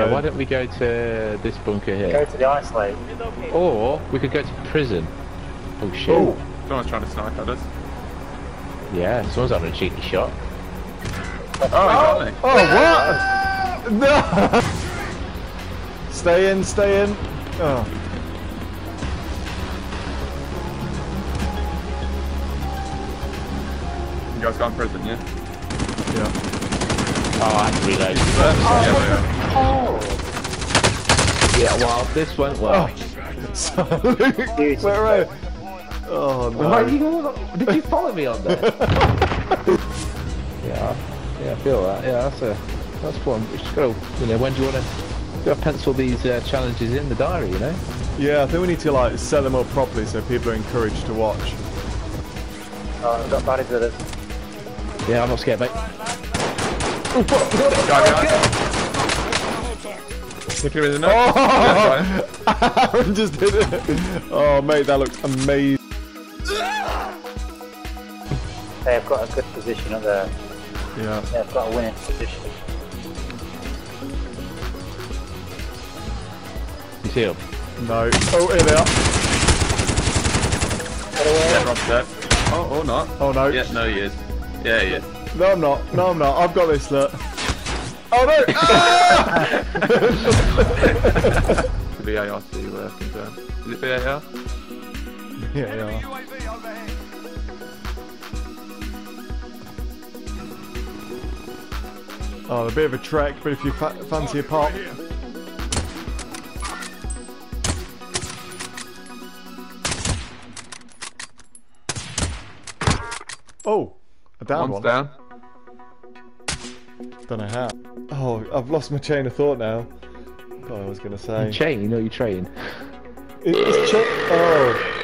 Yeah, why don't we go to this bunker here? Go to the ice lake. Or we could go to prison. Oh shit. Oh, someone's trying to snipe at us. Yeah, someone's having a cheeky shot. Oh, he got. Oh, what? No! Stay in, stay in. Oh. You guys got in prison, yeah? Yeah. Oh, I had to reload. yeah, we are. Yeah, well, this went well. So, wait, wait. Oh, no. Why are you all, did you follow me on there? yeah, yeah, I feel that. Yeah, that's a that's one. We just go. You know, when do you want to go pencil these uh, challenges in the diary? You know. Yeah, I think we need to like set them up properly so people are encouraged to watch. Oh, we've got baddies with us. Yeah, I'm not scared, mate. Guy behind. Look at him in the nose. Oh! Aaron just did it. Oh, mate, that looks amazing. They've got a good position up there. Yeah. They've got a winning position. You see him? No. Oh, here they are. Yeah, Rob's dead. Oh, or not. Oh, no. Yeah, no, he is. Yeah, he is. No, I'm not. No, I'm not. I've got this, look. Oh, no! Ah! The VAR to uh, confirm. Is it VAR? yeah, yeah. Oh, a bit of a trek, but if you fa fancy a pop. Oh, a down One's one. down. Don't know how. Oh, I've lost my chain of thought now. What I was gonna say. Chain or you train? It- it's cha- Oh,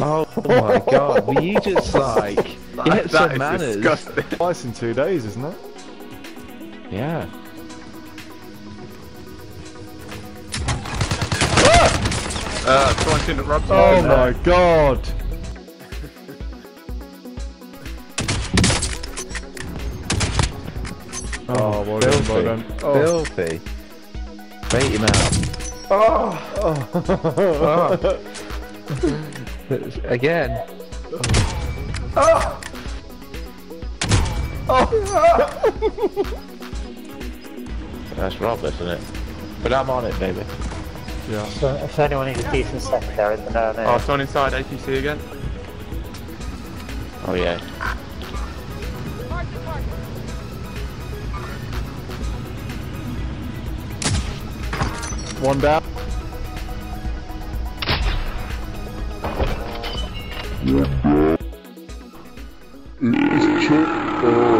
Oh my god, were you just like get That some is manners? disgusting. twice in two days, isn't it? Yeah. Uh, someone shooting at Rob's Oh side. my god! Oh, well done, well done. Oh, Filthy. Bait him out. It's- oh. oh. Again. Oh. That's Rob, isn't it? But I'm on it, baby. yeah. So if anyone needs a decent secondary, then down there. Oh, someone inside APC again. Oh yeah. One down. It's check. Oh.